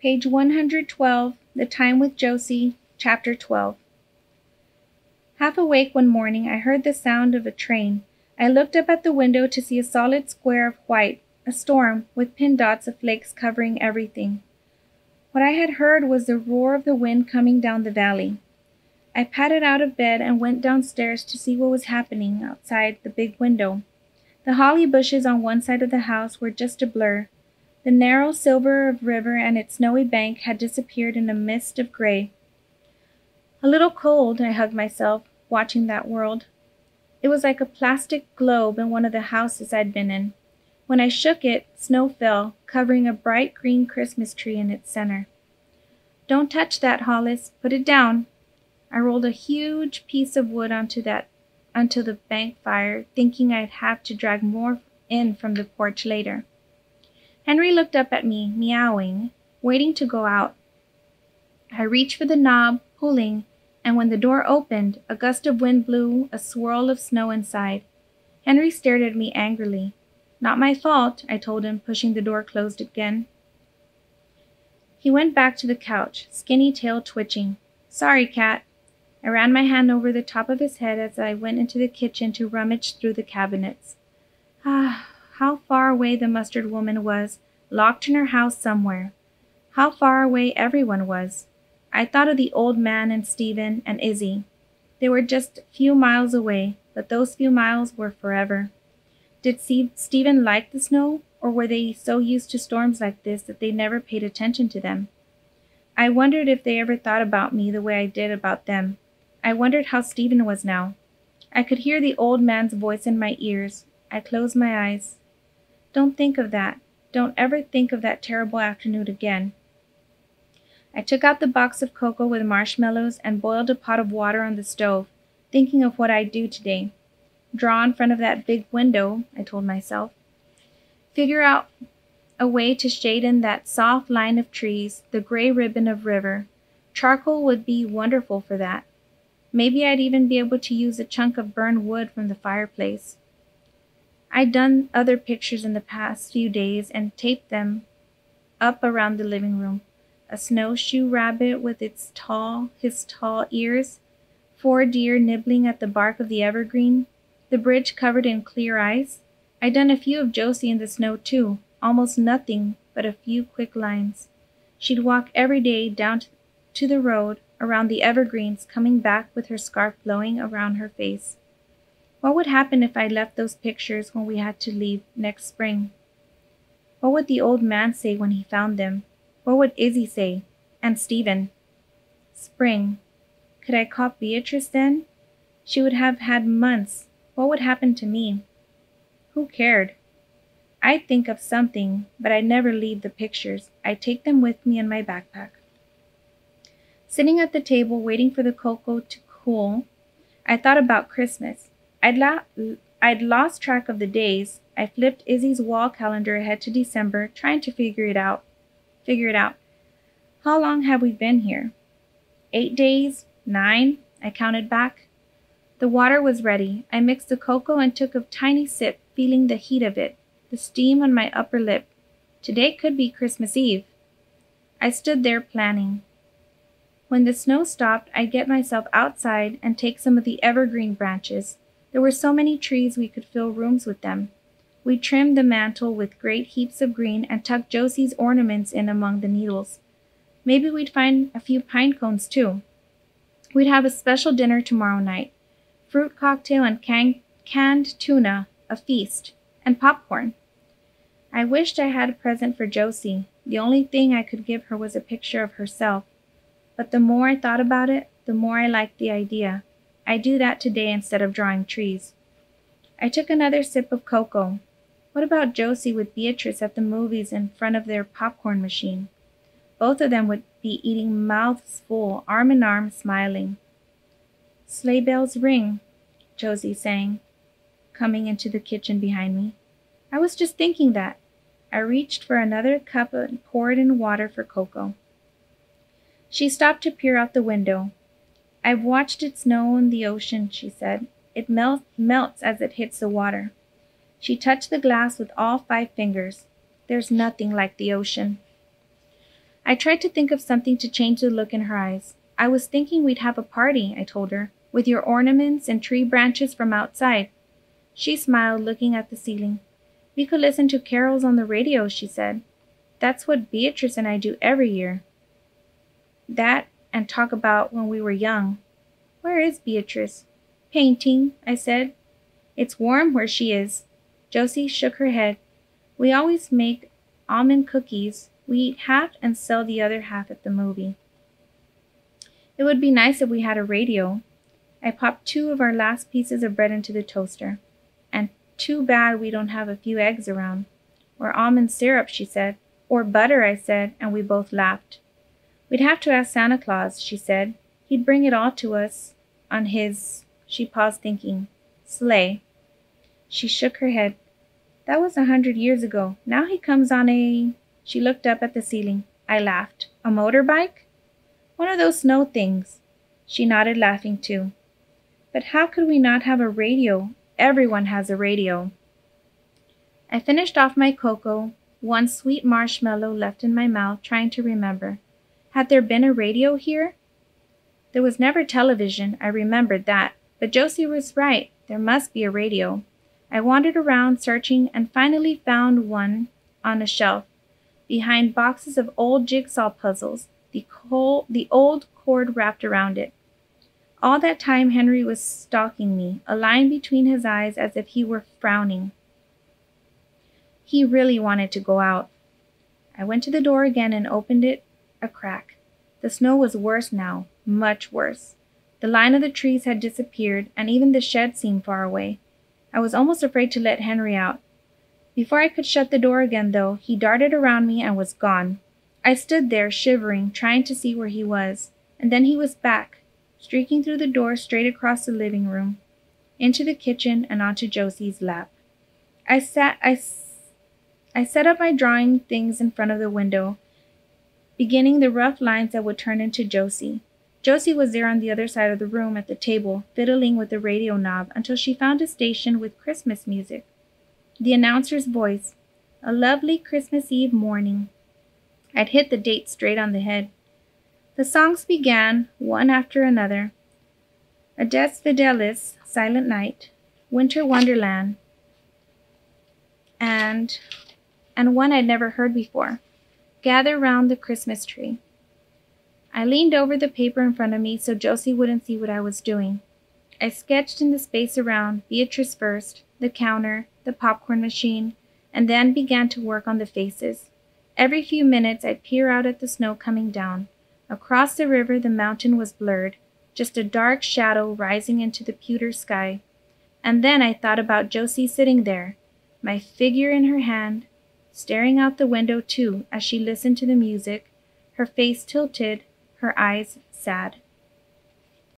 Page 112, The Time with Josie, Chapter 12. Half awake one morning, I heard the sound of a train. I looked up at the window to see a solid square of white, a storm, with pin dots of flakes covering everything. What I had heard was the roar of the wind coming down the valley. I padded out of bed and went downstairs to see what was happening outside the big window. The holly bushes on one side of the house were just a blur. The narrow silver of river and its snowy bank had disappeared in a mist of gray. A little cold, I hugged myself, watching that world. It was like a plastic globe in one of the houses I'd been in. When I shook it, snow fell, covering a bright green Christmas tree in its center. Don't touch that, Hollis. Put it down. I rolled a huge piece of wood onto that onto the bank fire, thinking I'd have to drag more in from the porch later. Henry looked up at me, meowing, waiting to go out. I reached for the knob, pulling, and when the door opened, a gust of wind blew a swirl of snow inside. Henry stared at me angrily. Not my fault, I told him, pushing the door closed again. He went back to the couch, skinny tail twitching. Sorry, cat. I ran my hand over the top of his head as I went into the kitchen to rummage through the cabinets. Ah, how far away the mustard woman was, locked in her house somewhere. How far away everyone was. I thought of the old man and Stephen and Izzy. They were just a few miles away, but those few miles were forever. Did Stephen like the snow, or were they so used to storms like this that they never paid attention to them? I wondered if they ever thought about me the way I did about them. I wondered how Stephen was now. I could hear the old man's voice in my ears. I closed my eyes. Don't think of that. Don't ever think of that terrible afternoon again. I took out the box of cocoa with marshmallows and boiled a pot of water on the stove, thinking of what I'd do today. Draw in front of that big window, I told myself. Figure out a way to shade in that soft line of trees, the gray ribbon of river. Charcoal would be wonderful for that. Maybe I'd even be able to use a chunk of burned wood from the fireplace. I'd done other pictures in the past few days and taped them up around the living room. A snowshoe rabbit with its tall, his tall ears, four deer nibbling at the bark of the evergreen, the bridge covered in clear ice. I'd done a few of Josie in the snow too, almost nothing but a few quick lines. She'd walk every day down to the road around the evergreens, coming back with her scarf blowing around her face. What would happen if I left those pictures when we had to leave next spring? What would the old man say when he found them? What would Izzy say? And Stephen? Spring. Could I call Beatrice then? She would have had months. What would happen to me? Who cared? I'd think of something, but I'd never leave the pictures. I'd take them with me in my backpack. Sitting at the table waiting for the cocoa to cool, I thought about Christmas. I'd, la- I'd lost track of the days. I flipped Izzy's wall calendar ahead to December, trying to figure it out. Figure it out. How long have we been here? Eight days? Nine? I counted back. The water was ready. I mixed the cocoa and took a tiny sip, feeling the heat of it, the steam on my upper lip. Today could be Christmas Eve. I stood there planning. When the snow stopped, I'd get myself outside and take some of the evergreen branches. There were so many trees we could fill rooms with them. We trimmed the mantel with great heaps of green and tucked Josie's ornaments in among the needles. Maybe we'd find a few pine cones too. We'd have a special dinner tomorrow night fruit cocktail and can- canned tuna, a feast, and popcorn. I wished I had a present for Josie. The only thing I could give her was a picture of herself. But the more I thought about it, the more I liked the idea. I do that today instead of drawing trees. I took another sip of cocoa. What about Josie with Beatrice at the movies in front of their popcorn machine? Both of them would be eating mouths full, arm in arm, smiling. Sleigh bells ring, Josie sang, coming into the kitchen behind me. I was just thinking that. I reached for another cup and poured in water for cocoa. She stopped to peer out the window. I've watched it snow in the ocean, she said. It melt, melts as it hits the water. She touched the glass with all five fingers. There's nothing like the ocean. I tried to think of something to change the look in her eyes. I was thinking we'd have a party, I told her, with your ornaments and tree branches from outside. She smiled, looking at the ceiling. We could listen to carols on the radio, she said. That's what Beatrice and I do every year. That and talk about when we were young. Where is Beatrice? Painting, I said. It's warm where she is. Josie shook her head. We always make almond cookies. We eat half and sell the other half at the movie. It would be nice if we had a radio. I popped two of our last pieces of bread into the toaster. And too bad we don't have a few eggs around. Or almond syrup, she said. Or butter, I said, and we both laughed. We'd have to ask Santa Claus, she said. He'd bring it all to us on his, she paused thinking, sleigh. She shook her head. That was a hundred years ago. Now he comes on a. She looked up at the ceiling. I laughed. A motorbike? One of those snow things. She nodded, laughing too. But how could we not have a radio? Everyone has a radio. I finished off my cocoa, one sweet marshmallow left in my mouth, trying to remember. Had there been a radio here? There was never television, I remembered that, but Josie was right. There must be a radio. I wandered around searching and finally found one on a shelf behind boxes of old jigsaw puzzles, the, cold, the old cord wrapped around it. All that time Henry was stalking me, a line between his eyes as if he were frowning. He really wanted to go out. I went to the door again and opened it a crack. The snow was worse now, much worse. The line of the trees had disappeared, and even the shed seemed far away. I was almost afraid to let Henry out. Before I could shut the door again, though, he darted around me and was gone. I stood there, shivering, trying to see where he was, and then he was back, streaking through the door straight across the living room, into the kitchen and onto Josie's lap. I sat I, I set up my drawing things in front of the window, beginning the rough lines that would turn into Josie. Josie was there on the other side of the room at the table, fiddling with the radio knob until she found a station with Christmas music. The announcer's voice, a lovely Christmas Eve morning. I'd hit the date straight on the head. The songs began, one after another. Adeste Fideles, Silent Night, Winter Wonderland, and and one I'd never heard before. Gather round the Christmas tree. I leaned over the paper in front of me so Josie wouldn't see what I was doing. I sketched in the space around Beatrice first, the counter, the popcorn machine, and then began to work on the faces. Every few minutes I'd peer out at the snow coming down. Across the river the mountain was blurred, just a dark shadow rising into the pewter sky. And then I thought about Josie sitting there, my figure in her hand, staring out the window too as she listened to the music, her face tilted, her eyes sad.